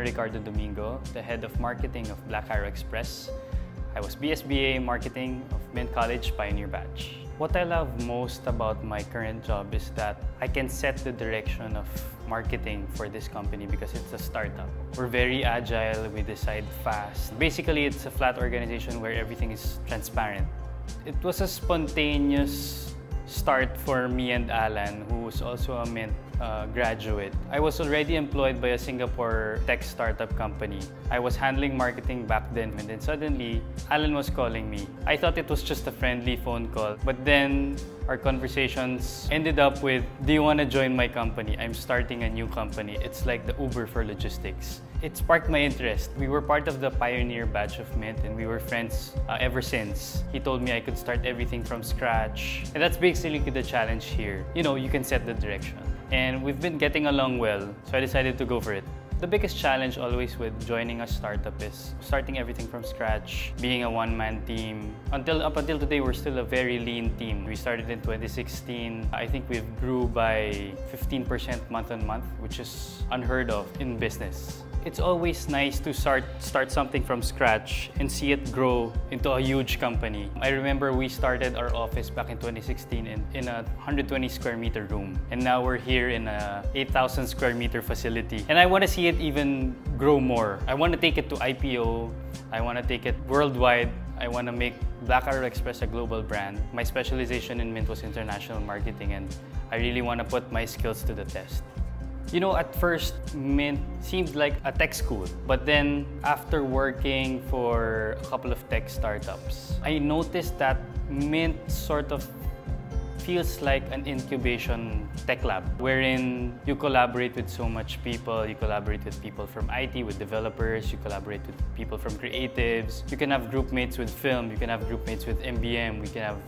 Ricardo Domingo, the head of marketing of Black Arrow Express. I was BSBA Marketing of Mint College Pioneer Batch. What I love most about my current job is that I can set the direction of marketing for this company because it's a startup. We're very agile, we decide fast. Basically, it's a flat organization where everything is transparent. It was a spontaneous start for me and Alan, who was also a Mint uh, graduate. I was already employed by a Singapore tech startup company. I was handling marketing back then, and then suddenly Alan was calling me. I thought it was just a friendly phone call, but then our conversations ended up with, do you want to join my company? I'm starting a new company. It's like the Uber for logistics. It sparked my interest. We were part of the pioneer batch of Mint and we were friends uh, ever since. He told me I could start everything from scratch. And that's basically the challenge here. You know, you can set the direction. And we've been getting along well, so I decided to go for it. The biggest challenge always with joining a startup is starting everything from scratch, being a one-man team. Until up until today, we're still a very lean team. We started in 2016. I think we've grew by 15% month on month, which is unheard of in business. It's always nice to start start something from scratch and see it grow into a huge company. I remember we started our office back in 2016 in, in a 120 square meter room. And now we're here in a 8,000 square meter facility. And I want to see it even grow more. I want to take it to IPO. I want to take it worldwide. I want to make Black Arrow Express a global brand. My specialization in Mint was international marketing and I really want to put my skills to the test. You know, at first, Mint seemed like a tech school. But then, after working for a couple of tech startups, I noticed that Mint sort of feels like an incubation tech lab wherein you collaborate with so much people. You collaborate with people from IT, with developers, you collaborate with people from creatives. You can have group mates with film, you can have group mates with MBM, we can have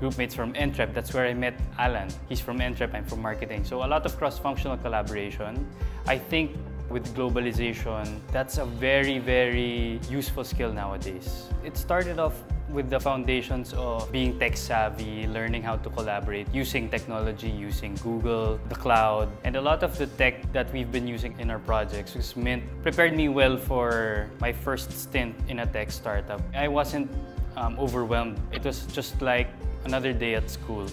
groupmates from Entrep. That's where I met Allan. He's from Entrep, I'm from marketing. So a lot of cross-functional collaboration. I think with globalization, that's a very, very useful skill nowadays. It started off with the foundations of being tech savvy, learning how to collaborate, using technology, using Google, the cloud, and a lot of the tech that we've been using in our projects was meant prepared me well for my first stint in a tech startup. I wasn't um, overwhelmed. It was just like another day at school.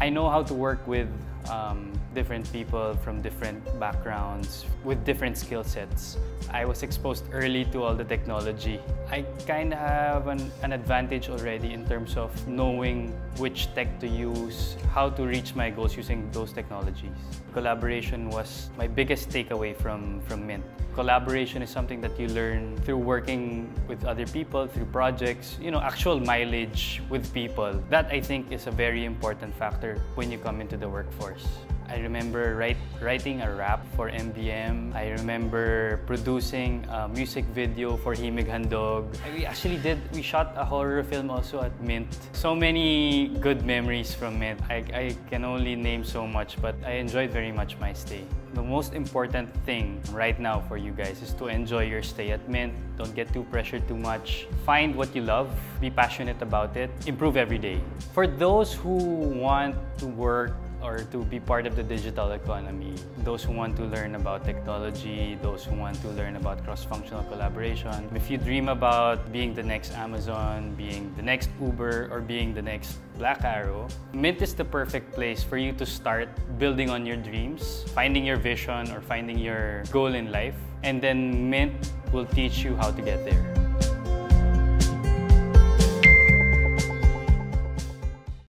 I know how to work with um, different people from different backgrounds with different skill sets. I was exposed early to all the technology. I kind of have an, an advantage already in terms of knowing which tech to use, how to reach my goals using those technologies. Collaboration was my biggest takeaway from, from Mint. Collaboration is something that you learn through working with other people, through projects, you know, actual mileage with people. That I think is a very important factor when you come into the workforce. I remember write, writing a rap for MBM. I remember producing a music video for Himig Handog. We actually did, we shot a horror film also at Mint. So many good memories from Mint. I, I can only name so much, but I enjoyed very much my stay. The most important thing right now for you guys is to enjoy your stay at Mint. Don't get too pressured too much. Find what you love, be passionate about it, improve every day. For those who want to work or to be part of the digital economy. Those who want to learn about technology, those who want to learn about cross-functional collaboration. If you dream about being the next Amazon, being the next Uber, or being the next Black Arrow, Mint is the perfect place for you to start building on your dreams, finding your vision or finding your goal in life. And then Mint will teach you how to get there.